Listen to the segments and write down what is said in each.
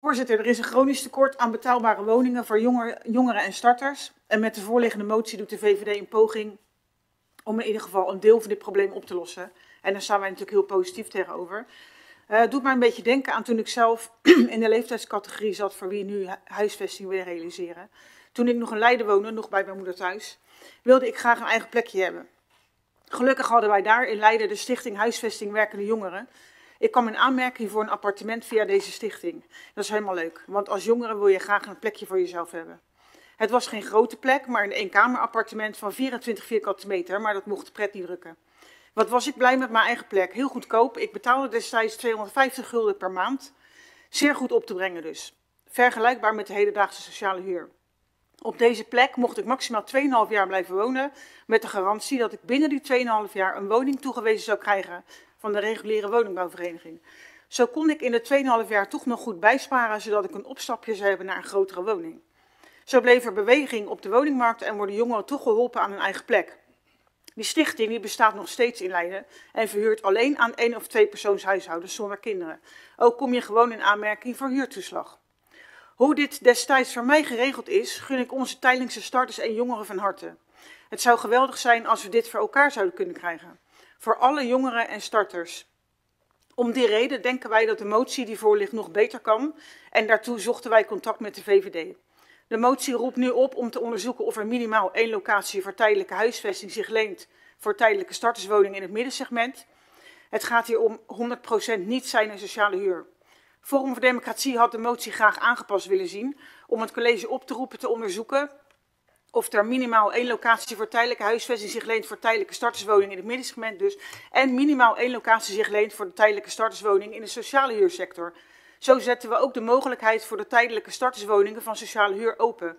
Voorzitter, er is een chronisch tekort aan betaalbare woningen voor jongeren, en starters. En met de voorliggende motie doet de VVD een poging om in ieder geval een deel van dit probleem op te lossen. En daar staan wij natuurlijk heel positief tegenover. Uh, het doet mij een beetje denken aan toen ik zelf in de leeftijdscategorie zat voor wie nu huisvesting wil realiseren. Toen ik nog in Leiden woonde, nog bij mijn moeder thuis, wilde ik graag een eigen plekje hebben. Gelukkig hadden wij daar in Leiden de Stichting Huisvesting Werkende Jongeren. Ik kwam in aanmerking voor een appartement via deze stichting. Dat is helemaal leuk, want als jongere wil je graag een plekje voor jezelf hebben. Het was geen grote plek, maar een eenkamerappartement van 24 vierkante meter, maar dat mocht de pret niet drukken. Wat was ik blij met mijn eigen plek. Heel goedkoop. Ik betaalde destijds 250 gulden per maand. Zeer goed op te brengen dus. Vergelijkbaar met de hedendaagse sociale huur. Op deze plek mocht ik maximaal 2,5 jaar blijven wonen, met de garantie dat ik binnen die 2,5 jaar een woning toegewezen zou krijgen van de reguliere woningbouwvereniging. Zo kon ik in de 2,5 jaar toch nog goed bijsparen, zodat ik een opstapje zou hebben naar een grotere woning. Zo bleef er beweging op de woningmarkt en worden jongeren toch geholpen aan hun eigen plek. Die stichting die bestaat nog steeds in Leiden en verhuurt alleen aan één of twee persoonshuishoudens zonder kinderen. Ook kom je gewoon in aanmerking voor huurtoeslag. Hoe dit destijds voor mij geregeld is, gun ik onze tijdelijkse starters en jongeren van harte. Het zou geweldig zijn als we dit voor elkaar zouden kunnen krijgen. Voor alle jongeren en starters. Om die reden denken wij dat de motie die voor ligt nog beter kan en daartoe zochten wij contact met de VVD. De motie roept nu op om te onderzoeken of er minimaal één locatie voor tijdelijke huisvesting zich leent voor tijdelijke starterswoningen in het middensegment. Het gaat hier om 100% niet zijn en sociale huur. Forum voor Democratie had de motie graag aangepast willen zien om het college op te roepen te onderzoeken of er minimaal één locatie voor tijdelijke huisvesting zich leent voor tijdelijke starterswoningen in het middensegment dus, en minimaal één locatie zich leent voor de tijdelijke starterswoning in de sociale huursector. Zo zetten we ook de mogelijkheid voor de tijdelijke starterswoningen van sociale huur open.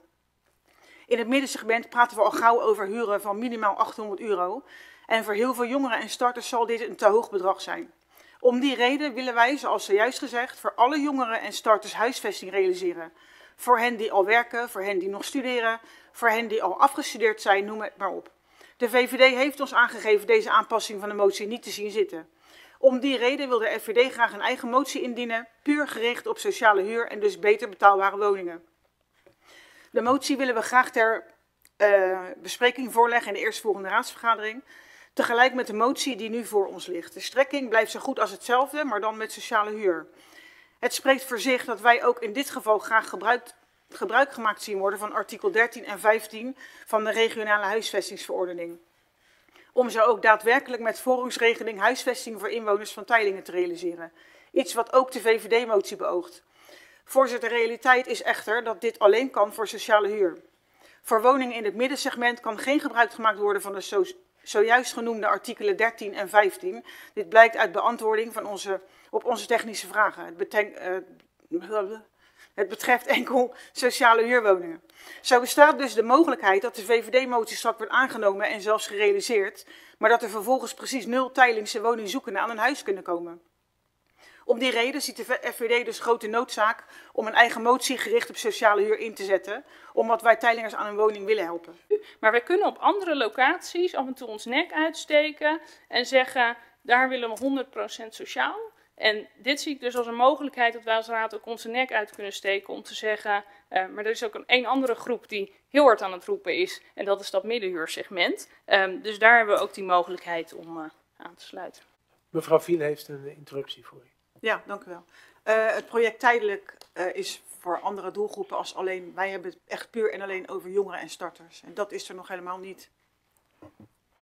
In het middensegment praten we al gauw over huren van minimaal 800 euro. En voor heel veel jongeren en starters zal dit een te hoog bedrag zijn. Om die reden willen wij, zoals zojuist gezegd, voor alle jongeren en starters huisvesting realiseren. Voor hen die al werken, voor hen die nog studeren, voor hen die al afgestudeerd zijn, noem het maar op. De VVD heeft ons aangegeven deze aanpassing van de motie niet te zien zitten. Om die reden wil de FVD graag een eigen motie indienen, puur gericht op sociale huur en dus beter betaalbare woningen. De motie willen we graag ter uh, bespreking voorleggen in de eerstvolgende raadsvergadering. Tegelijk met de motie die nu voor ons ligt. De strekking blijft zo goed als hetzelfde, maar dan met sociale huur. Het spreekt voor zich dat wij ook in dit geval graag gebruik, gebruik gemaakt zien worden van artikel 13 en 15 van de regionale huisvestingsverordening om zo ook daadwerkelijk met voorrangsregeling huisvesting voor inwoners van Teilingen te realiseren. Iets wat ook de VVD-motie beoogt. Voorzitter, de realiteit is echter dat dit alleen kan voor sociale huur. Voor woningen in het middensegment kan geen gebruik gemaakt worden van de zojuist genoemde artikelen 13 en 15. Dit blijkt uit beantwoording van onze, op onze technische vragen. Het, uh, het betreft enkel sociale huurwoningen. Zo bestaat dus de mogelijkheid dat de VVD-motie straks wordt aangenomen en zelfs gerealiseerd, maar dat er vervolgens precies nul tijdelijkse woningzoekenden aan een huis kunnen komen. Om die reden ziet de FVD dus grote noodzaak om een eigen motie gericht op sociale huur in te zetten, omdat wij tijdlingers aan een woning willen helpen. Maar wij kunnen op andere locaties af en toe ons nek uitsteken en zeggen, daar willen we 100% sociaal. En dit zie ik dus als een mogelijkheid dat wij als raad ook onze nek uit kunnen steken om te zeggen, uh, maar er is ook een, een andere groep die heel hard aan het roepen is en dat is dat middenhuursegment. Um, dus daar hebben we ook die mogelijkheid om uh, aan te sluiten. Mevrouw Viel heeft een interruptie voor u. Ja, dank u wel. Uh, het project tijdelijk is voor andere doelgroepen als alleen, wij hebben het echt puur en alleen over jongeren en starters. En dat is er nog helemaal niet.